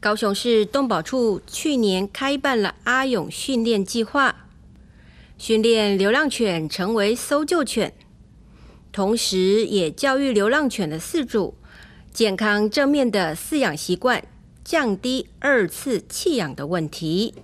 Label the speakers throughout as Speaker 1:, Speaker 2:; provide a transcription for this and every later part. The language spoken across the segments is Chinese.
Speaker 1: 高雄市动保处去年开办了阿勇训练计划，训练流浪犬成为搜救犬，同时也教育流浪犬的饲主健康正面的饲养习惯，降低二次弃养的问题。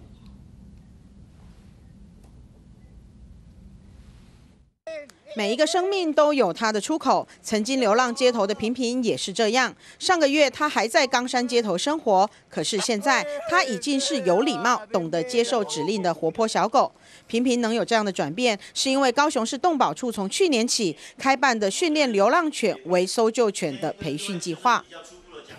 Speaker 2: 每一个生命都有它的出口。曾经流浪街头的平平也是这样。上个月他还在冈山街头生活，可是现在他已经是有礼貌、懂得接受指令的活泼小狗。平平能有这样的转变，是因为高雄市动保处从去年起开办的训练流浪犬为搜救犬的培训计划。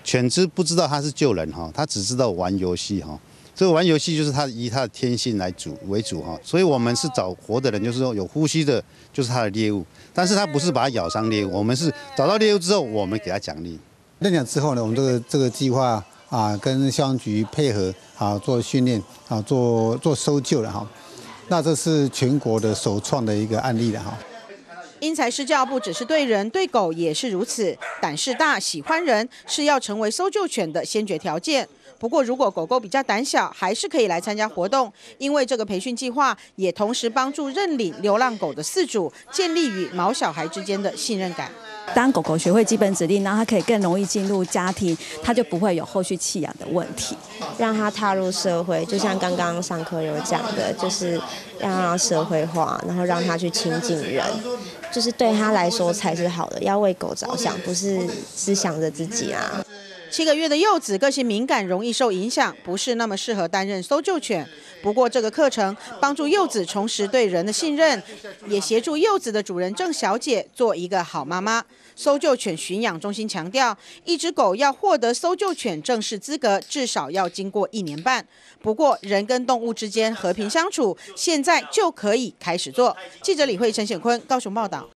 Speaker 3: 犬只不知道它是救人哈，它只知道玩游戏哈。这个玩游戏就是它以它的天性来主为主哈，所以我们是找活的人，就是说有呼吸的，就是它的猎物。但是它不是把它咬伤猎物，我们是找到猎物之后，我们给它奖励。
Speaker 4: 认养之后呢，我们这个这个计划啊，跟消防局配合啊，做训练啊，做做搜救的哈。那这是全国的首创的一个案例了哈。
Speaker 2: 因材施教不只是对人，对狗也是如此。胆识大、喜欢人是要成为搜救犬的先决条件。不过，如果狗狗比较胆小，还是可以来参加活动，因为这个培训计划也同时帮助认领流浪狗的饲主建立与毛小孩之间的信任感。
Speaker 5: 当狗狗学会基本指令，然后它可以更容易进入家庭，它就不会有后续弃养的问题。
Speaker 6: 让它踏入社会，就像刚刚上课有讲的，就是要让它社会化，然后让它去亲近人，就是对它来说才是好的。要为狗着想，不是只想着自己啊。
Speaker 2: 七个月的幼子个性敏感，容易受影响，不是那么适合担任搜救犬。不过这个课程帮助幼子重拾对人的信任，也协助幼子的主人郑小姐做一个好妈妈。搜救犬驯养中心强调，一只狗要获得搜救犬正式资格，至少要经过一年半。不过人跟动物之间和平相处，现在就可以开始做。记者李慧、陈显坤高雄报道。